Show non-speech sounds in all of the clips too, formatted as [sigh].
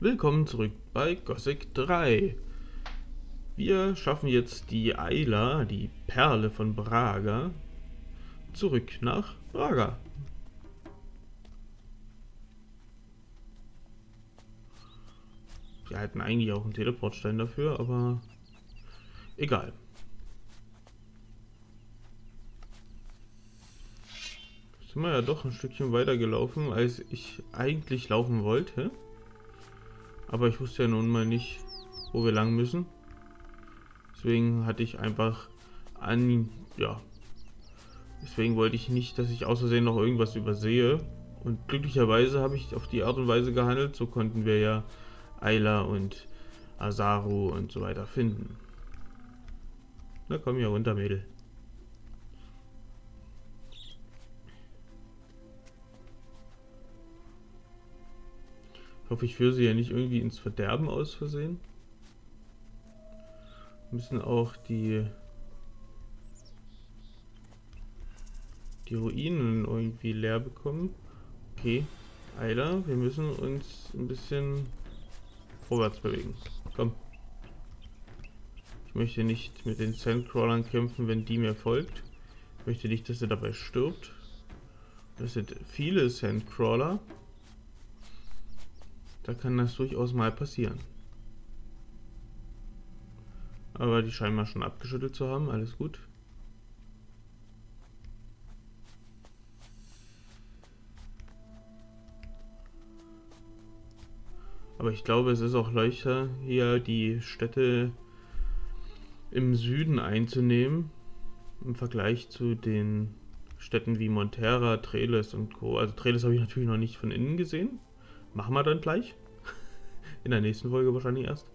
Willkommen zurück bei Gothic 3. Wir schaffen jetzt die Ayla, die Perle von Braga, zurück nach Braga. Wir hätten eigentlich auch einen Teleportstein dafür, aber egal. Sind wir ja doch ein Stückchen weiter gelaufen, als ich eigentlich laufen wollte. Aber ich wusste ja nun mal nicht, wo wir lang müssen. Deswegen hatte ich einfach an, ja, deswegen wollte ich nicht, dass ich aus Versehen noch irgendwas übersehe. Und glücklicherweise habe ich auf die Art und Weise gehandelt. So konnten wir ja Ayla und Asaru und so weiter finden. Na komm hier runter, Mädel. Ich hoffe, ich führe sie ja nicht irgendwie ins Verderben aus Versehen. Wir müssen auch die die Ruinen irgendwie leer bekommen. Okay, Eiler, wir müssen uns ein bisschen vorwärts bewegen. Komm. Ich möchte nicht mit den Sandcrawlern kämpfen, wenn die mir folgt. Ich möchte nicht, dass er dabei stirbt. Das sind viele Sandcrawler. Da kann das durchaus mal passieren. Aber die scheinen mal schon abgeschüttelt zu haben, alles gut. Aber ich glaube, es ist auch leichter, hier die Städte im Süden einzunehmen. Im Vergleich zu den Städten wie Montera, Treles und Co. Also Treles habe ich natürlich noch nicht von innen gesehen. Machen wir dann gleich. [laughs] In der nächsten Folge wahrscheinlich erst.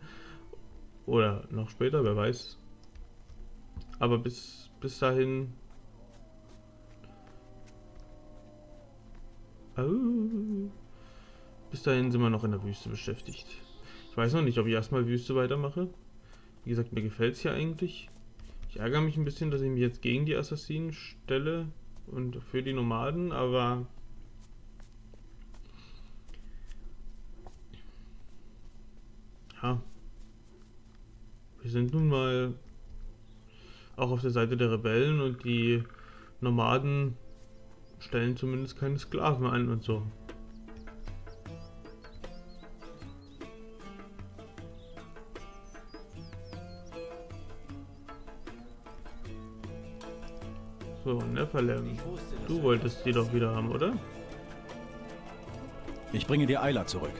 Oder noch später, wer weiß. Aber bis, bis dahin... Oh. Bis dahin sind wir noch in der Wüste beschäftigt. Ich weiß noch nicht, ob ich erstmal Wüste weitermache. Wie gesagt, mir gefällt es ja eigentlich. Ich ärgere mich ein bisschen, dass ich mich jetzt gegen die Assassinen stelle und für die Nomaden, aber ja, wir sind nun mal auch auf der Seite der Rebellen und die Nomaden stellen zumindest keine Sklaven an und so. So, Nephalem, du wolltest die doch wieder haben, oder? Ich bringe dir Ayla zurück.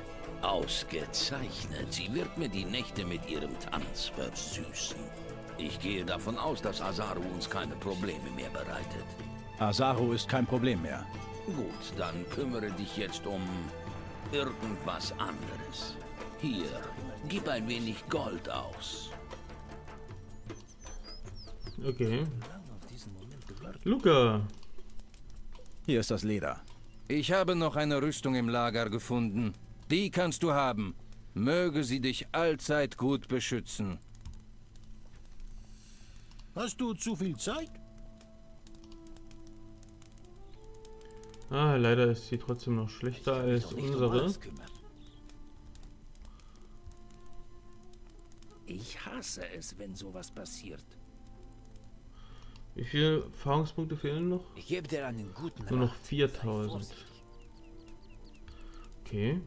Ausgezeichnet. Sie wird mir die Nächte mit ihrem Tanz versüßen. Ich gehe davon aus, dass Asaru uns keine Probleme mehr bereitet. Asaru ist kein Problem mehr. Gut, dann kümmere dich jetzt um irgendwas anderes. Hier, gib ein wenig Gold aus. Okay. Luca. Hier ist das Leder. Ich habe noch eine Rüstung im Lager gefunden. Die kannst du haben. Möge sie dich allzeit gut beschützen. Hast du zu viel Zeit? Ah, leider ist sie trotzdem noch schlechter als unsere. Ich hasse es, wenn sowas passiert. Wie viele Erfahrungspunkte fehlen noch? Ich gebe dir einen guten Nur noch 4000. Okay.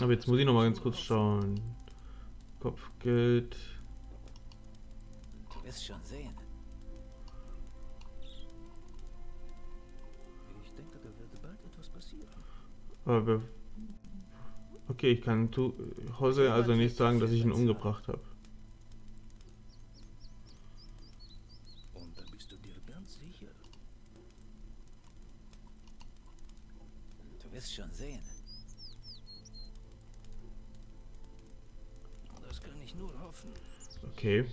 Aber jetzt muss ich noch mal ganz kurz schauen. Kopfgeld. Du wirst schon sehen. Ich denke, da wird bald etwas passieren. Aber okay, ich kann tu Jose also nicht sagen, dass ich ihn umgebracht habe. Das kann ich nur hoffen. Okay.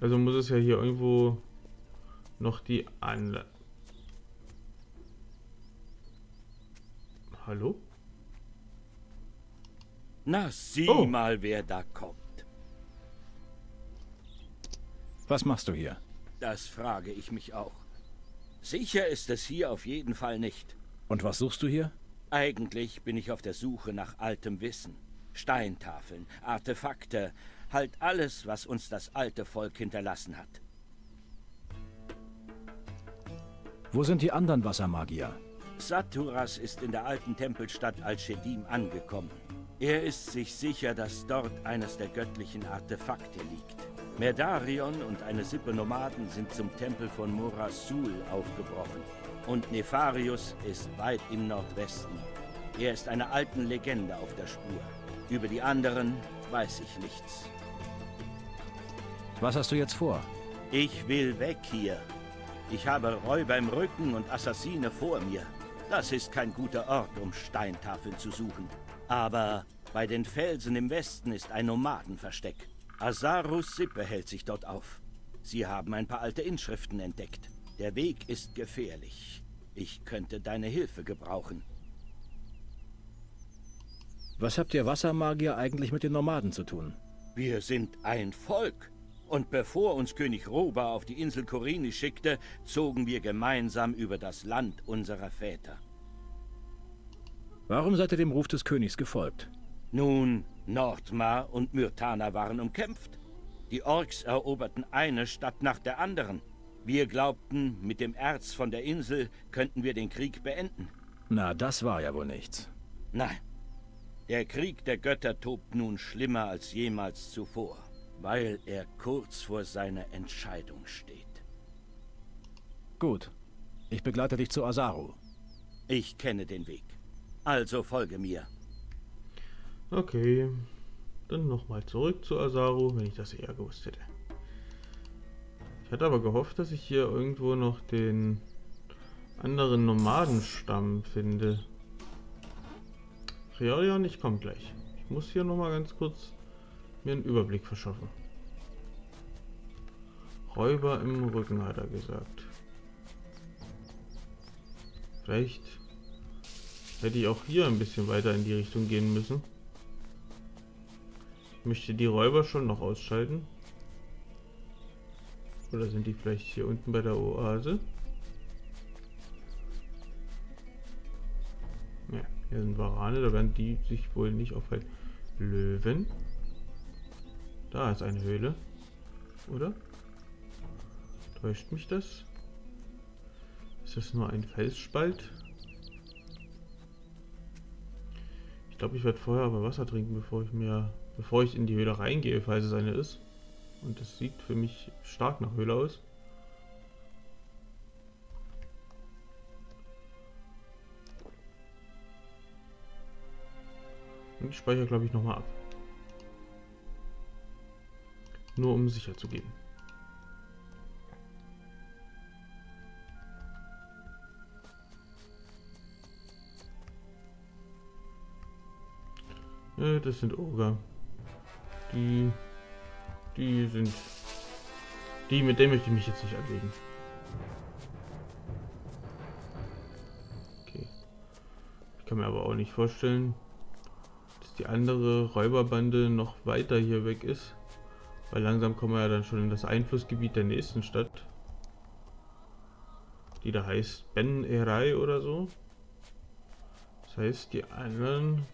Also muss es ja hier irgendwo noch die Anle... Hallo? Na, sieh Oh. mal, wer da kommt. Was machst du hier? Das frage ich mich auch. Sicher ist es hier auf jeden Fall nicht. Und was suchst du hier? Eigentlich bin ich auf der Suche nach altem Wissen. Steintafeln, Artefakte, halt alles, was uns das alte Volk hinterlassen hat. Wo sind die anderen Wassermagier? Saturas ist in der alten Tempelstadt Al-Shedim angekommen. Er ist sich sicher, dass dort eines der göttlichen Artefakte liegt. Merdarion und eine Sippe Nomaden sind zum Tempel von Morasul aufgebrochen. Und Nefarius ist weit im Nordwesten. Er ist einer alten Legende auf der Spur. Über die anderen weiß ich nichts. Was hast du jetzt vor? Ich will weg hier. Ich habe Räuber im Rücken und Assassine vor mir. Das ist kein guter Ort, um Steintafeln zu suchen. Aber bei den Felsen im Westen ist ein Nomadenversteck. Azarus Sippe hält sich dort auf. Sie haben ein paar alte Inschriften entdeckt. Der Weg ist gefährlich. Ich könnte deine Hilfe gebrauchen. Was habt ihr Wassermagier eigentlich mit den Nomaden zu tun? Wir sind ein Volk. Und bevor uns König Roba auf die Insel Korini schickte, zogen wir gemeinsam über das Land unserer Väter. Warum seid ihr dem Ruf des Königs gefolgt? Nun, Nordmar und Myrtana waren umkämpft. Die Orks eroberten eine Stadt nach der anderen. Wir glaubten, mit dem Erz von der Insel könnten wir den Krieg beenden. Na, das war ja wohl nichts. Nein. Der Krieg der Götter tobt nun schlimmer als jemals zuvor, weil er kurz vor seiner Entscheidung steht. Gut. Ich begleite dich zu Asaru. Ich kenne den Weg. Also folge mir. Okay. Dann nochmal zurück zu Asaru, wenn ich das eher gewusst hätte. Ich hatte aber gehofft, dass ich hier irgendwo noch den anderen Nomadenstamm finde. Riorian, ich komme gleich. Ich muss hier nochmal ganz kurz mir einen Überblick verschaffen. Räuber im Rücken, hat er gesagt. Vielleicht hätte ich auch hier ein bisschen weiter in die Richtung gehen müssen. Ich möchte die Räuber schon noch ausschalten. Oder sind die vielleicht hier unten bei der Oase? Hier sind Warane, da werden die sich wohl nicht aufhalten. Löwen. Da ist eine Höhle. Oder? Täuscht mich das? Ist das nur ein Felsspalt? Ich glaube, ich werde vorher aber Wasser trinken, bevor ich mir, bevor ich in die Höhle reingehe, falls es eine ist. Und das sieht für mich stark nach Höhle aus. Ich speichere, glaube ich, nochmal ab. Nur um sicher zu gehen. Ja, das sind Oger. Die, die sind, die mit denen möchte ich mich jetzt nicht anlegen. Okay. Ich kann mir aber auch nicht vorstellen, die andere Räuberbande noch weiter hier weg ist. Weil langsam kommen wir ja dann schon in das Einflussgebiet der nächsten Stadt. Die da heißt Ben Erai oder so. Das heißt, die anderen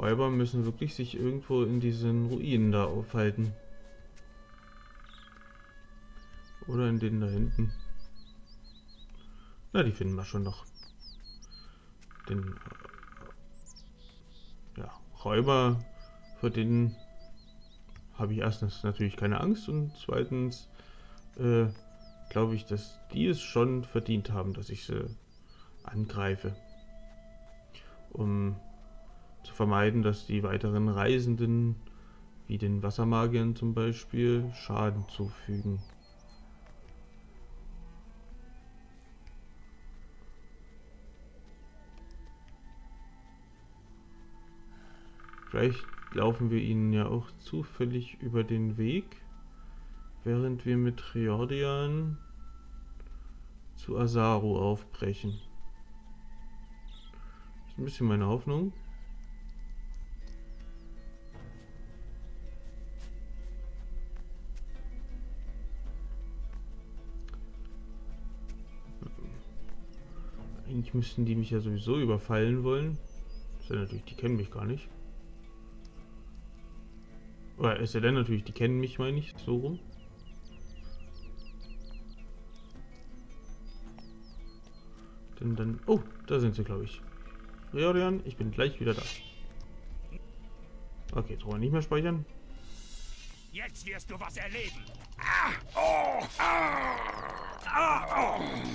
Räuber müssen wirklich sich irgendwo in diesen Ruinen da aufhalten. Oder in denen da hinten. Na, die finden wir schon noch. Den Räuber, vor denen habe ich erstens natürlich keine Angst und zweitens äh, glaube ich, dass die es schon verdient haben, dass ich sie angreife. Um zu vermeiden, dass die weiteren Reisenden, wie den Wassermagiern zum Beispiel, Schaden zufügen. Vielleicht laufen wir ihnen ja auch zufällig über den Weg, während wir mit Riordian zu Asaru aufbrechen. Das ist ein bisschen meine Hoffnung. Eigentlich müssten die mich ja sowieso überfallen wollen. Das ist ja natürlich, die kennen mich gar nicht. Oder ist ja dann natürlich, die kennen mich, meine ich, so rum. Denn dann. Oh, da sind sie, glaube ich. Riorian, ich bin gleich wieder da. Okay, wir nicht mehr speichern. Jetzt wirst du was erleben. Ah, oh, ah, ah, oh.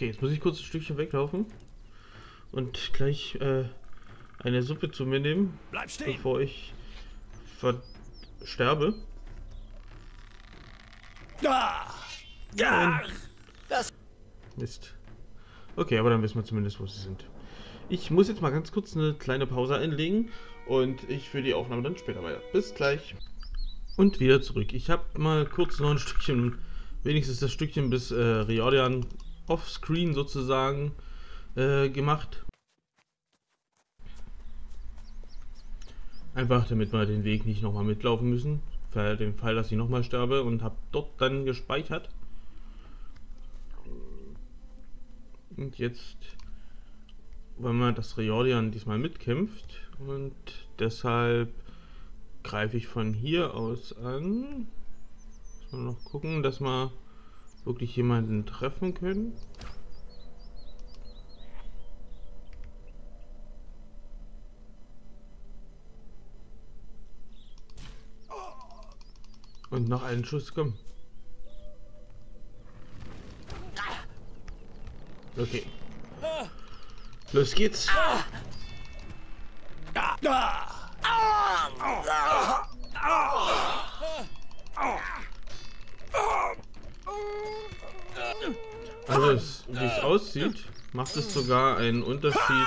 Okay, jetzt muss ich kurz ein Stückchen weglaufen und gleich äh, eine Suppe zu mir nehmen, bevor ich sterbe. Ja! Ja! Das Mist. Okay, aber dann wissen wir zumindest, wo sie sind. Ich muss jetzt mal ganz kurz eine kleine Pause einlegen und ich führe die Aufnahme dann später weiter. Bis gleich. Und wieder zurück. Ich habe mal kurz noch ein Stückchen, wenigstens das Stückchen bis äh, Riordan offscreen sozusagen äh, gemacht. Einfach damit wir den Weg nicht nochmal mitlaufen müssen. Für den Fall, dass ich nochmal sterbe und habe dort dann gespeichert. Und jetzt weil man das Riordian diesmal mitkämpft und deshalb greife ich von hier aus an. Muss man noch gucken, dass wir wirklich jemanden treffen können. Und noch einen Schuss, komm. Okay. Los geht's. Also, wie es aussieht, macht es sogar einen Unterschied,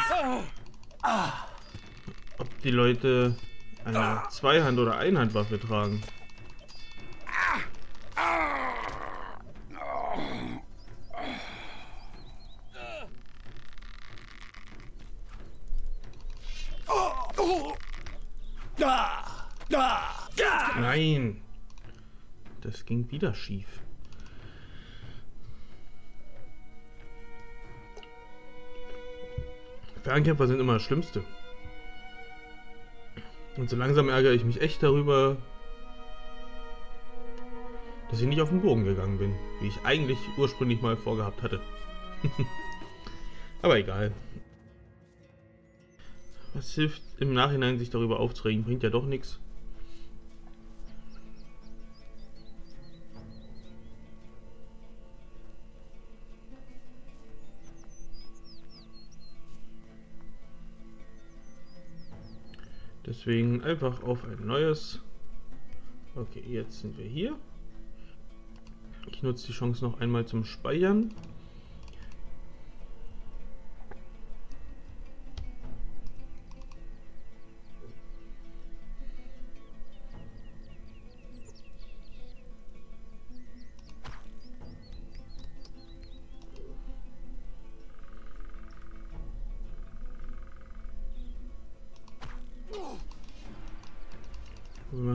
ob die Leute eine Zweihand- oder Einhandwaffe tragen. Nein! Das ging wieder schief. Fernkämpfer sind immer das Schlimmste. Und so langsam ärgere ich mich echt darüber, dass ich nicht auf den Bogen gegangen bin, wie ich eigentlich ursprünglich mal vorgehabt hatte. [laughs] Aber egal. Was hilft im Nachhinein, sich darüber aufzuregen? Bringt ja doch nichts. Deswegen einfach auf ein neues. Okay, jetzt sind wir hier. Ich nutze die Chance noch einmal zum Speichern.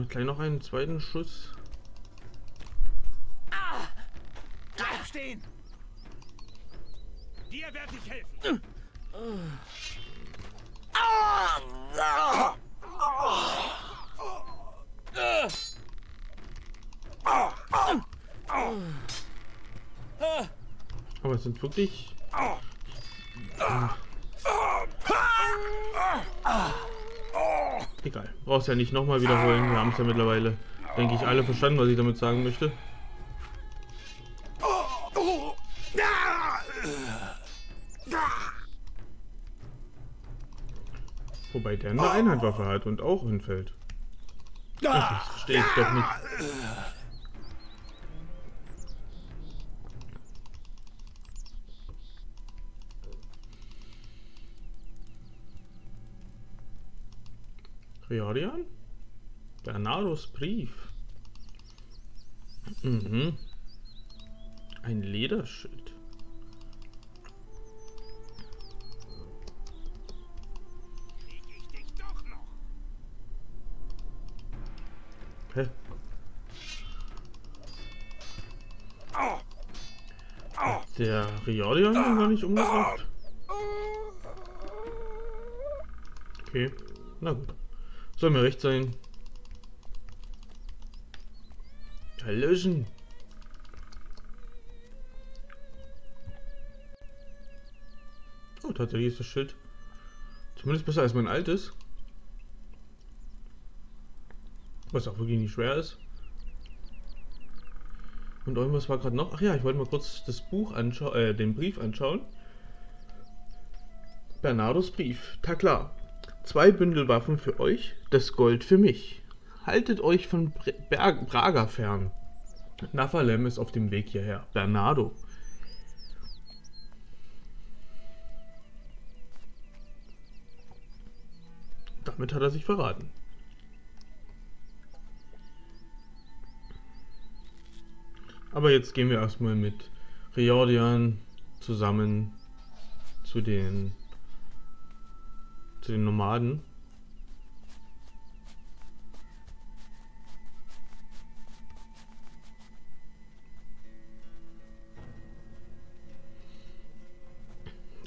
Gleich noch einen zweiten Schuss. Ah! Bleib stehen! Dir werde ich helfen. Aber es sind wirklich... Brauchst ja nicht nochmal wiederholen. Wir haben es ja mittlerweile, denke ich, alle verstanden, was ich damit sagen möchte. Wobei der eine Einhandwaffe hat und auch hinfällt. Das verstehe ich doch nicht. Florian? Bernados Brief. Mhm. Ein Lederschild. Hä? Okay. Der Riordian hat ihn gar nicht umgebracht. Okay, na gut. Soll mir recht sein. Löschen. Oh, tatsächlich ist das Schild zumindest besser als mein altes. Was auch wirklich nicht schwer ist. Und irgendwas war gerade noch. Ach ja, ich wollte mal kurz das Buch anschauen, äh, den Brief anschauen. Bernardos Brief. Ta klar. Zwei Bündel Waffen für euch, das Gold für mich. Haltet euch von Berg Braga fern. Naphalem ist auf dem Weg hierher. Bernardo. Damit hat er sich verraten. Aber jetzt gehen wir erstmal mit Riordian zusammen zu den zu den Nomaden.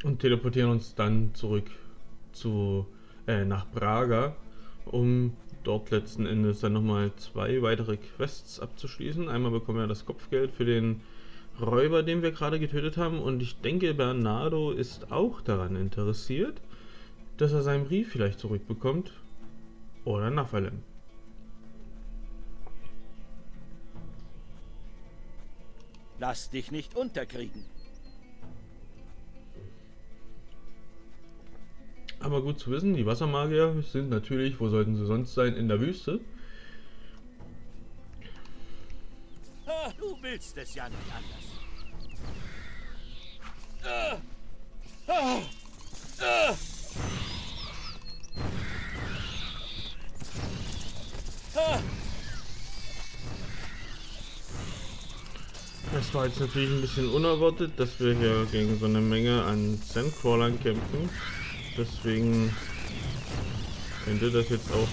Und teleportieren uns dann zurück zu äh, nach Braga, um dort letzten Endes dann nochmal zwei weitere Quests abzuschließen. Einmal bekommen wir das Kopfgeld für den Räuber, den wir gerade getötet haben. Und ich denke, Bernardo ist auch daran interessiert, dass er seinen Brief vielleicht zurückbekommt. Oder Naphalem. Lass dich nicht unterkriegen. Aber gut zu wissen, die Wassermagier sind natürlich, wo sollten sie sonst sein, in der Wüste. Du willst es ja nicht anders. Ah, ah. War jetzt natürlich ein bisschen unerwartet, dass wir hier gegen so eine Menge an Sandcrawlern kämpfen. Deswegen könnte das jetzt auch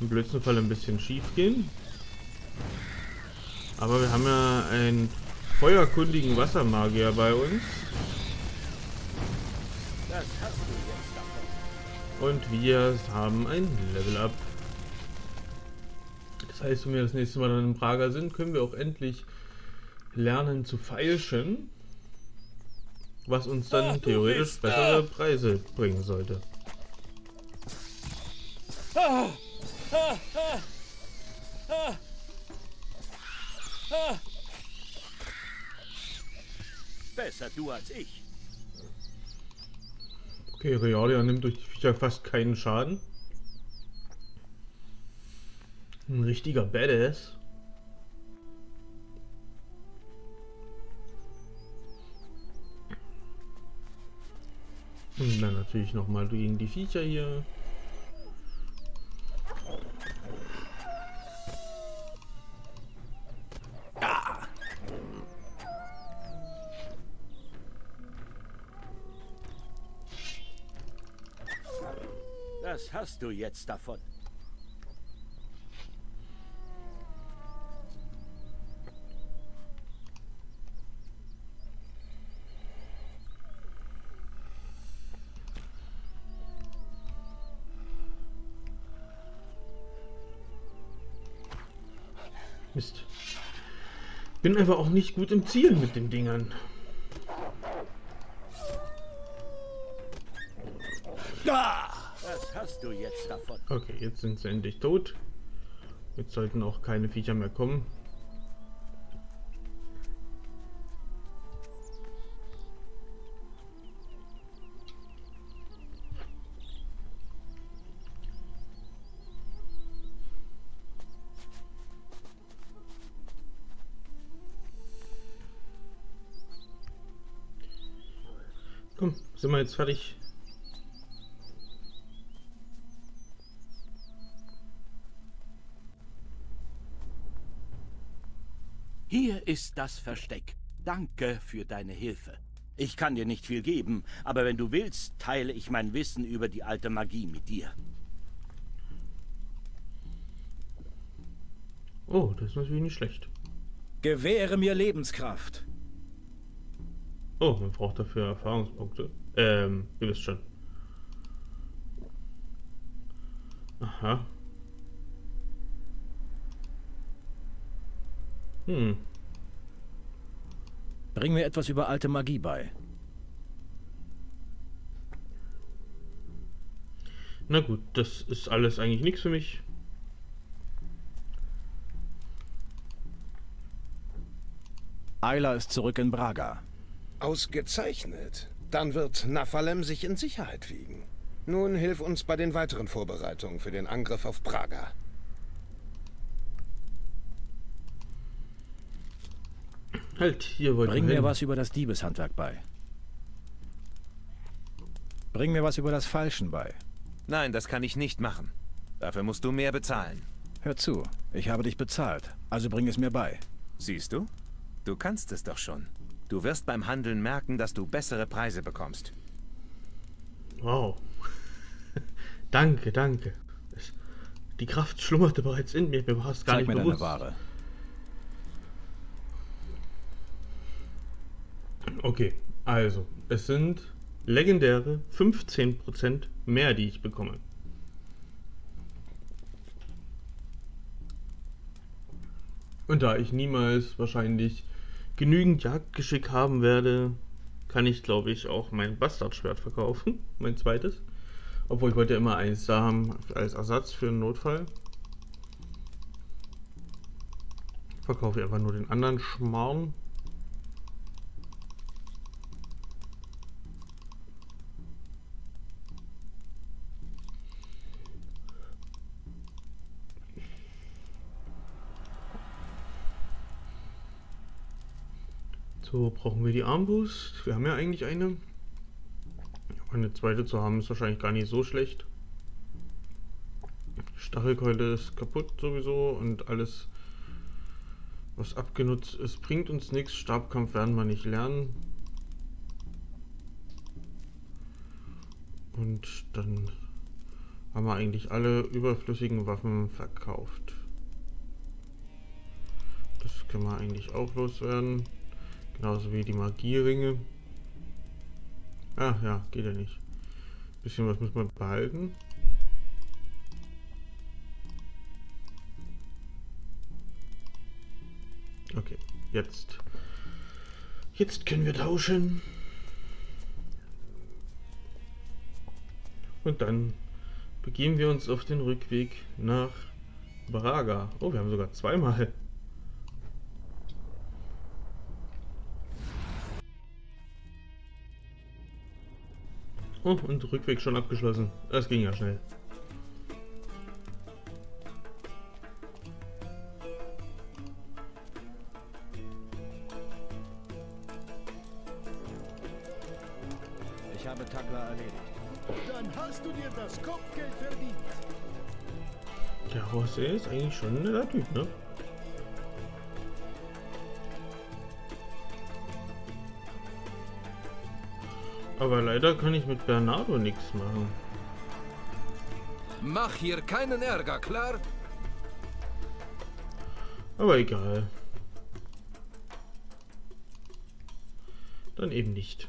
im blödsten Fall ein bisschen schief gehen. Aber wir haben ja einen feuerkundigen Wassermagier bei uns. Und wir haben ein Level Up. Das heißt, wenn wir das nächste Mal dann in Prager sind, können wir auch endlich lernen zu feilschen. Was uns dann Ach, theoretisch bessere Preise bringen sollte. Besser du als ich. Okay, Realia nimmt durch die Viecher fast keinen Schaden. Ein richtiger Badass. Und dann natürlich nochmal gegen die Viecher hier. Das hast du jetzt davon. Mist. Bin einfach auch nicht gut im Ziel mit den Dingern. Was hast du jetzt davon? Okay, jetzt sind sie endlich tot. Jetzt sollten auch keine Viecher mehr kommen. Sind wir jetzt fertig? Hier ist das Versteck. Danke für deine Hilfe. Ich kann dir nicht viel geben, aber wenn du willst, teile ich mein Wissen über die alte Magie mit dir. Oh, das ist natürlich nicht schlecht. Gewähre mir Lebenskraft. Oh, man braucht dafür Erfahrungspunkte. Ähm, ihr wisst schon. Aha. Hm. Bring mir etwas über alte Magie bei. Na gut, das ist alles eigentlich nichts für mich. Ayla ist zurück in Braga. Ausgezeichnet. Dann wird Naphalem sich in Sicherheit wiegen. Nun hilf uns bei den weiteren Vorbereitungen für den Angriff auf Praga. Halt, hier wollte Bring mir hin. was über das Diebeshandwerk bei. Bring mir was über das Falschen bei. Nein, das kann ich nicht machen. Dafür musst du mehr bezahlen. Hör zu, ich habe dich bezahlt, also bring es mir bei. Siehst du? Du kannst es doch schon. Du wirst beim Handeln merken, dass du bessere Preise bekommst. Wow. [laughs] danke, danke. Die Kraft schlummerte bereits in mir, mir war es gar Zeig nicht mir bewusst. deine Ware. Okay, also, es sind legendäre 15% mehr, die ich bekomme. Und da ich niemals wahrscheinlich genügend Jagdgeschick haben werde, kann ich glaube ich auch mein Bastardschwert verkaufen, [laughs] mein zweites. Obwohl ich wollte immer eins da haben als Ersatz für einen Notfall. Verkaufe ich einfach nur den anderen Schmarrn. So, brauchen wir die Armbrust. Wir haben ja eigentlich eine. Eine zweite zu haben ist wahrscheinlich gar nicht so schlecht. Stachelkeule ist kaputt sowieso und alles, was abgenutzt ist, bringt uns nichts. Stabkampf werden wir nicht lernen. Und dann haben wir eigentlich alle überflüssigen Waffen verkauft. Das können wir eigentlich auch loswerden. Genauso wie die Magieringe. Ah, ja, geht ja nicht. Bisschen was muss man behalten. Okay, jetzt. Jetzt können wir tauschen. Und dann begeben wir uns auf den Rückweg nach Braga. Oh, wir haben sogar zweimal. Oh, und Rückweg schon abgeschlossen. Das ging ja schnell. Ich habe Takla erledigt. Dann hast du dir das Kopfgeld verdient. Der José ist eigentlich schon ein netter Typ, ne? Aber leider kann ich mit Bernardo nichts machen. Mach hier keinen Ärger, klar? Aber egal. Dann eben nicht.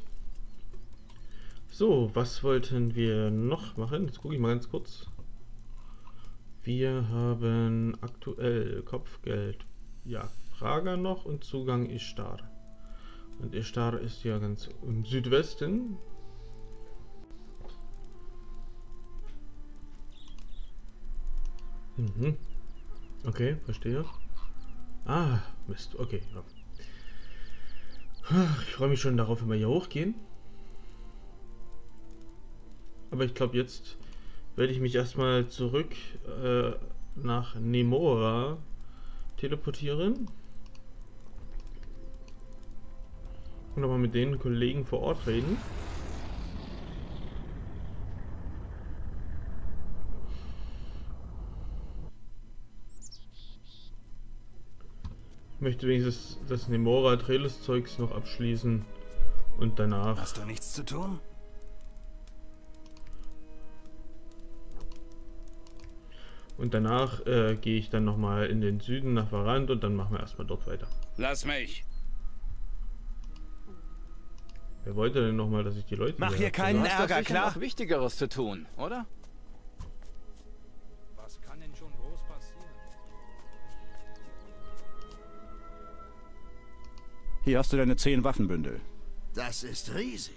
So, was wollten wir noch machen? Jetzt gucke ich mal ganz kurz. Wir haben aktuell Kopfgeld. Ja, Prager noch und Zugang Ishtar. Und Ishtar ist ja ganz im Südwesten. Mhm. Okay, verstehe. Ah, Mist. Okay, ja. Ach, Ich freue mich schon darauf, wenn wir hier hochgehen. Aber ich glaube, jetzt werde ich mich erstmal zurück äh, nach Nemora teleportieren. Und nochmal mit den Kollegen vor Ort reden. Ich möchte wenigstens das Nemora Treles Zeugs noch abschließen und danach. Hast du nichts zu tun? Und danach äh, gehe ich dann nochmal in den Süden nach Varant und dann machen wir erstmal dort weiter. Lass mich. Wer wollte denn nochmal, dass ich die Leute... Mach hier keinen Du hast doch Ärger, klar? noch Wichtigeres zu tun, oder? Was kann denn schon groß passieren? Hier hast du deine zehn Waffenbündel. Das ist riesig.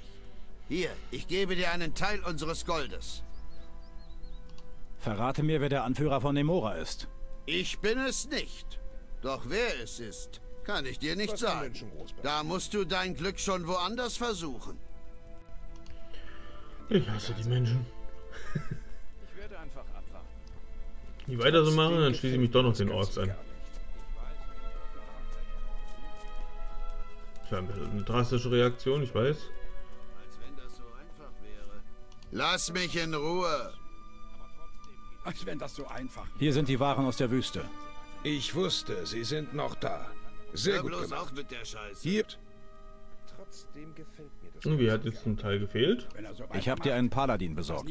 Hier, ich gebe dir einen Teil unseres Goldes. Verrate mir, wer der Anführer von Nemora ist. Ich bin es nicht. Doch wer es ist, kann ich dir nicht sagen. Da musst du dein Glück schon woanders versuchen. Ich hasse die Menschen. Ich werde einfach abwarten. Die weiter so machen, dann schließe ich mich doch noch den Orks an. Das war eine drastische Reaktion, ich weiß. Als wenn das so einfach wäre. Lass mich in Ruhe. Als wenn das so einfach Hier sind die Waren aus der Wüste. Ich wusste, sie sind noch da. Sehr Hör gut bloß gemacht. auf mit der Scheiße. Hier. Trotzdem gefällt mir das. Irgendwie hat jetzt ein Teil gefehlt. Ich habe dir einen Paladin besorgt.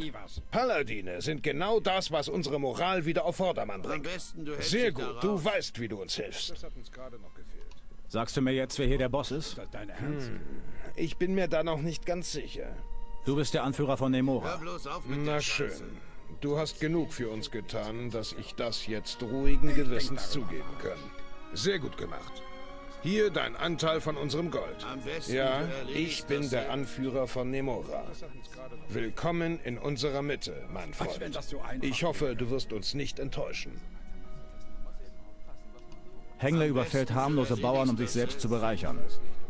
Paladine sind genau das, was unsere Moral wieder auf Vordermann bringt. besten du hältst Sehr gut, du weißt, wie du uns hilfst. Das hat uns gerade noch gefehlt. Sagst du mir jetzt, wer hier der Boss ist? Ernst? Ich bin mir da noch nicht ganz sicher. Du bist der Anführer von Hör Nemora. bloß auf mit Na schön. Du hast genug für uns getan, dass ich das jetzt ruhigen Gewissens zugeben kann. Sehr gut gemacht. Hier dein Anteil von unserem Gold. Ja, ich bin der. Anführer von Nemora. Willkommen in unserer Mitte, mein Freund. Ich hoffe, du wirst uns nicht enttäuschen. Hengler überfällt harmlose Bauern, um sich selbst zu bereichern.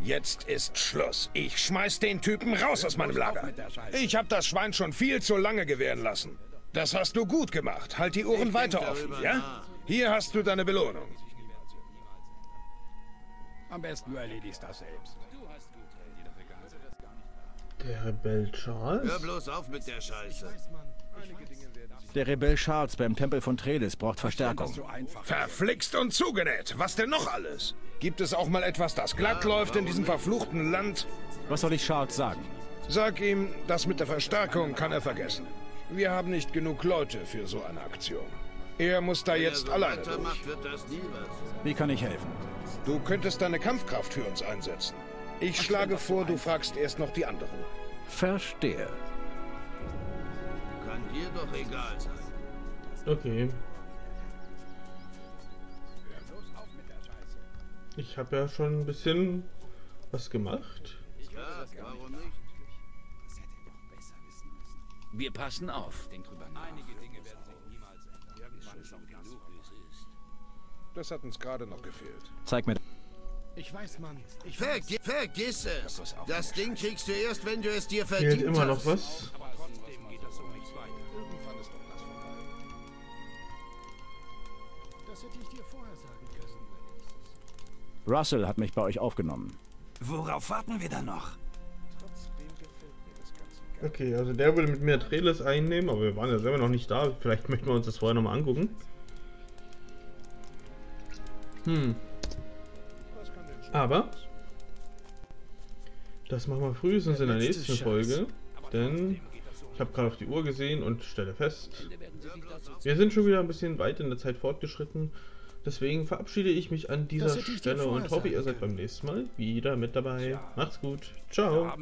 Jetzt ist Schluss. Ich schmeiß den Typen raus aus meinem Lager. Ich hab das Schwein schon viel zu lange gewähren lassen. Das hast du gut gemacht. Halt die Ohren weiter offen, ja? Hier hast du deine Belohnung. Am besten du erledigst das selbst. Der Rebell Hör Charles? bloß auf mit der Scheiße. Der Rebell Charles beim Tempel von Trelis braucht Verstärkung. Verflixt und zugenäht. Was denn noch alles? Gibt es auch mal etwas, das glatt läuft in diesem verfluchten Land? Was soll ich Charles sagen? Sag ihm, das mit der Verstärkung kann er vergessen. Wir haben nicht genug Leute für so eine Aktion. Er muss da jetzt alleine durch. Wie kann ich helfen? Du könntest deine Kampfkraft für uns einsetzen. Ich schlage vor, du fragst erst noch die anderen. Verstehe. Kann dir doch egal sein. Okay. Ich habe ja schon ein bisschen was gemacht. Ja, warum nicht? Wir passen auf. Das hat uns gerade noch gefehlt. Zeig mir. Ich weiß, Mann. Ich Vergi vergiss es. Das Ding kriegst du erst, wenn du es dir Fehlt verdient immer noch was. Das hätte ich dir vorher sagen können. Russell hat mich bei euch aufgenommen. Worauf warten wir dann noch? Okay, also der will mit mir Treles einnehmen, aber wir waren ja selber noch nicht da. Vielleicht möchten wir uns das vorher nochmal angucken. Hm. Aber das machen wir frühestens in der nächsten Folge, denn ich habe gerade auf die Uhr gesehen und stelle fest, wir sind schon wieder ein bisschen weit in der Zeit fortgeschritten. Deswegen verabschiede ich mich an dieser Stelle und hoffe, ihr seid beim nächsten Mal wieder mit dabei. Macht's gut. Ciao.